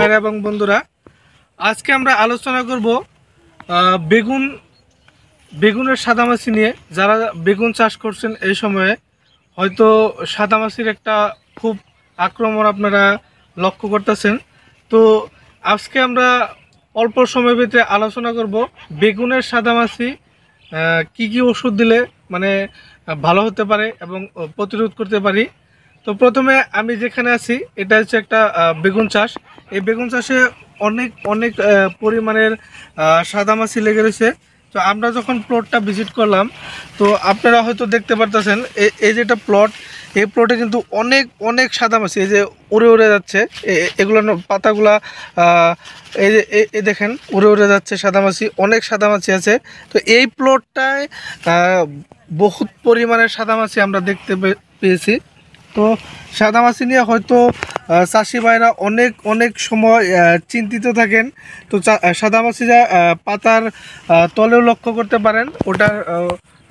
ভাইরা এবং বন্ধুরা, আজকে আমরা আলোচনা করব বেগুন, বেগুনের সাদামাছি নিয়ে। যারা বেগুন চাষ করছেন এই সময়ে, হয়তো সাদামাছির একটা খুব আক্রমণ আপনারা লক্ষ্য করতেছেন। তো আজকে আমরা অল্প সময় ভিতরে আলোচনা করব, বেগুনের সাদামাছি কি কি ওষুধ দিলে মানে ভালো হতে পারে এবং প্রতিরোধ করতে পারি। তো প্রথমে আমি যেখানে আছি, এটা হচ্ছে একটা বেগুন চাষ। এই বেগুন চাষে অনেক অনেক পরিমাণের সাদামাছি লেগে রয়েছে তো আমরা যখন প্লটটা ভিজিট করলাম, তো আপনারা হয়তো দেখতে পারতেছেন এই যেটা প্লট এই প্লটে কিন্তু অনেক অনেক সাদামাছি এই যে উড়ে উড়ে যাচ্ছে। এগুলো পাতাগুলা এই যে, এ- এ দেখেন, উড়ে উড়ে যাচ্ছে সাদামাছি অনেক সাদামাছি আছে। তো এই প্লটটায় বহুত পরিমাণের সাদামাছি আমরা দেখতে পেয়েছি। তো সাদা মাছি নিয়ে হয়তো চাষি ভাইরা অনেক অনেক সময় চিন্তিত থাকেন। তো সাদা মাছি যা পাতার তলেও লক্ষ্য করতে পারেন।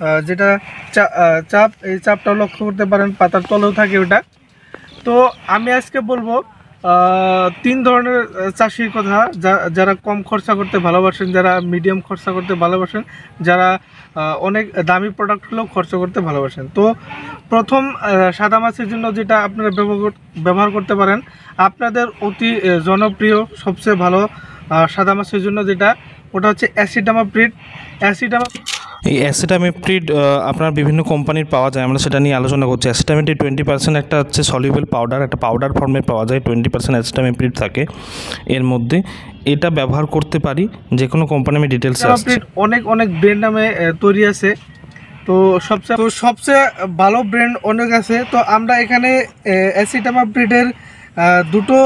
আহ, যেটা চাপ এই চাপটাও লক্ষ্য করতে পারেন পাতার তলেও থাকে ওটা। তো আমি আজকে বলব তিন ধরনের চাষির কথা। যারা কম খরচা করতে ভালোবাসেন, যারা মিডিয়াম খরচা করতে ভালোবাসেন, যারা অনেক দামি প্রোডাক্ট হলেও খরচা করতে ভালোবাসেন। তো প্রথম সাদা মাছের জন্য যেটা আপনারা ব্যবহার করতে পারেন, আপনাদের অতি জনপ্রিয়, সবচেয়ে ভালো সাদা মাছের জন্য যেটা, ওটা হচ্ছে অ্যাসিডামাপ্রিড অ্যাসিডামা এই অ্যাসিটামিপ্রিড আপনার বিভিন্ন কোম্পানির পাওয়া যায়। আমরা সেটা নিয়ে আলোচনা করছি। অ্যাসিটামিপ্রিড টোয়েন্টি পার্সেন্ট একটা হচ্ছে সলিউবল পাউডার একটা পাউডার ফর্মে পাওয়া যায়। টোয়েন্টি পার্সেন্ট অ্যাসিটামিপ্রিড থাকে এর মধ্যে। এটা ব্যবহার করতে পারি যে কোনো কোম্পানি আমি ডিটেলস অনেক অনেক ব্র্যান্ড নামে তৈরি আছে। তো সবচেয়ে তো সবচেয়ে ভালো ব্র্যান্ড অনেক আছে। তো আমরা এখানে অ্যাসিটামাপ্রিডের দুটো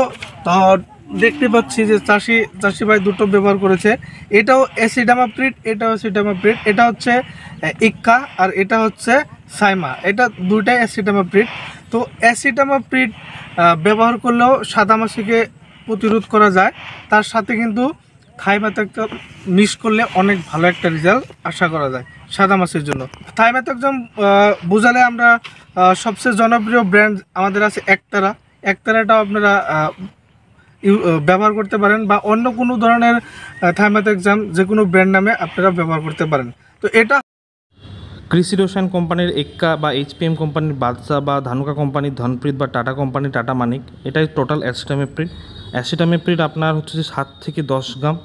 দেখতে পাচ্ছি যে চাষি চাষি ভাই দুটো ব্যবহার করেছে। এটাও অ্যাসিডামাপ্রিড এটাও অ্যাসিডামাপ্রিড এটা হচ্ছে ইক্কা আর এটা হচ্ছে সাইমা। এটা দুইটাই অ্যাসিডামাপ্রিড। তো অ্যাসিডামাপ্রিড আহ, ব্যবহার করলেও সাদামাছিকে প্রতিরোধ করা যায়। তার সাথে কিন্তু থাইম্যাথেকটা মিস করলে অনেক ভালো একটা রেজাল্ট আশা করা যায় সাদা মাছের জন্য। থাইম্যাথেকজম বোঝালে আমরা সবচেয়ে জনপ্রিয় ব্র্যান্ড আমাদের আছে একতারা। একতারাটাও আপনারা ব্যবহার করতে পারেন বা অন্য কোনো ধরনের থাইম্যাথেকজাম যে কোনো ব্র্যান্ড নামে আপনারা ব্যবহার করতে পারেন। তো এটা কৃষি রসায়ন কোম্পানির এক্কা বা এইচপিএম কোম্পানির বাদশা বা ধানুকা কোম্পানির ধনপ্রীত বা টাটা কোম্পানির টাটা মানিক, এটাই টোটাল অ্যাসিটামেপ্রিড অ্যাসিটামেপ্রিড আপনার হচ্ছে যে সাত থেকে দশ গ্রাম,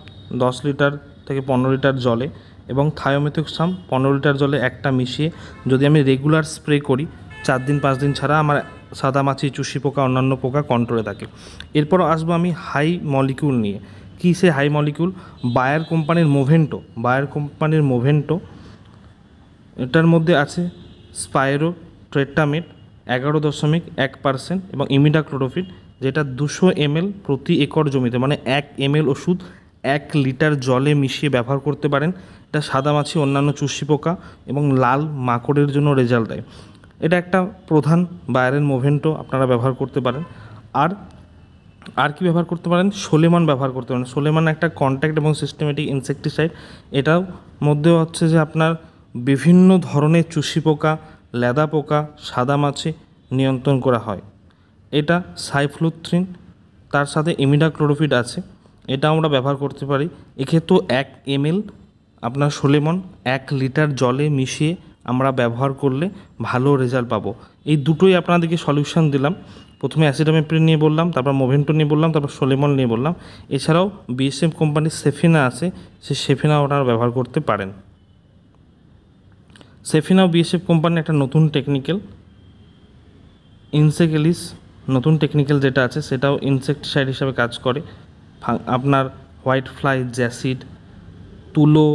দশ লিটার থেকে পনেরো লিটার জলে এবং থায়োমেথিক্সাম পনেরো লিটার জলে একটা মিশিয়ে যদি আমি রেগুলার স্প্রে করি, চার দিন, পাঁচ দিন ছাড়া আমার সাদা মাছি, চুষি পোকা, অন্যান্য পোকা কন্ট্রোলে থাকে। এরপর আসব আমি হাই মলিকিউল নিয়ে। কী সে হাই মলিকিউল বায়ার কোম্পানির মোভেন্টো বায়ার কোম্পানির মোভেন্টো এটার মধ্যে আছে স্পাইরো ট্রেটামিট এগারো দশমিক এক পার্সেন্ট এবং ইমিডাক্লোরোফিট যেটা দুশো এমএল প্রতি একর জমিতে মানে এক এমএল ওষুধ এক লিটার জলে মিশিয়ে ব্যবহার করতে পারেন। এটা সাদা মাছি, অন্যান্য চুষি পোকা এবং লাল মাকড়ের জন্য রেজাল্ট দেয়। এটা একটা প্রধান বায়ারের মোভেন্টো আপনারা ব্যবহার করতে পারেন। আর আর কি ব্যবহার করতে পারেন? সোলেমান ব্যবহার করতে পারেন। সোলেমান একটা কন্ট্যাক্ট এবং সিস্টেমেটিক ইনসেকটিসাইড এটাও মধ্যে হচ্ছে যে আপনার বিভিন্ন ধরনের চুষি পোকা, লেদা পোকা, সাদা মাছি নিয়ন্ত্রণ করা হয়। এটা সাইফ্লুথ্রিন, তার সাথে ইমিডাক্লোরোফিড আছে। এটা আমরা ব্যবহার করতে পারি। এক্ষেত্রেও এক এমএল আপনার সোলেমন এক লিটার জলে মিশিয়ে আমরা ব্যবহার করলে ভালো রেজাল্ট পাবো। এই দুটোই আপনাদেরকে সলিউশন দিলাম। প্রথমে অ্যাসিডামেপ্রিন নিয়ে বললাম, তারপর মোভেন্টো নিয়ে বললাম, তারপর সোলেমন নিয়ে বললাম। এছাড়াও বিএসএফ কোম্পানির সেফিনা আছে সে সেফিনা ওনারা ব্যবহার করতে পারেন। সেফিনা বিএসএফ কোম্পানির একটা নতুন টেকনিক্যাল ইনসেকেলিস নতুন টেকনিক্যাল যেটা আছে, সেটাও ইনসেকটিসাইড হিসাবে কাজ করে। আপনার হোয়াইট ফ্লাই জ্যাসিড তুলো,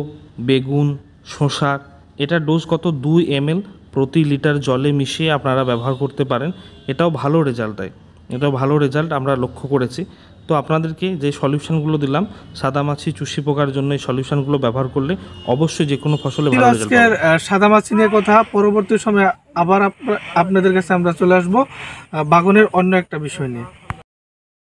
বেগুন শসার এটার ডোজ কত? দুই এমএল প্রতি লিটার জলে মিশিয়ে আপনারা ব্যবহার করতে পারেন। এটাও ভালো রেজাল্ট দেয় এটাও ভালো রেজাল্ট আমরা লক্ষ্য করেছি। তো আপনাদেরকে যে সলিউশনগুলো দিলাম সাদামাছি চুষি পোকার জন্য এই সলিউশনগুলো ব্যবহার করলে অবশ্যই যে কোনো ফসলে ভালো রেজাল্ট আজকের আহ, সাদা মাছি নিয়ে কথা। পরবর্তী সময়ে আবার আপনাদের কাছে আমরা চলে আসব। বাগানের অন্য একটা বিষয় নিয়ে।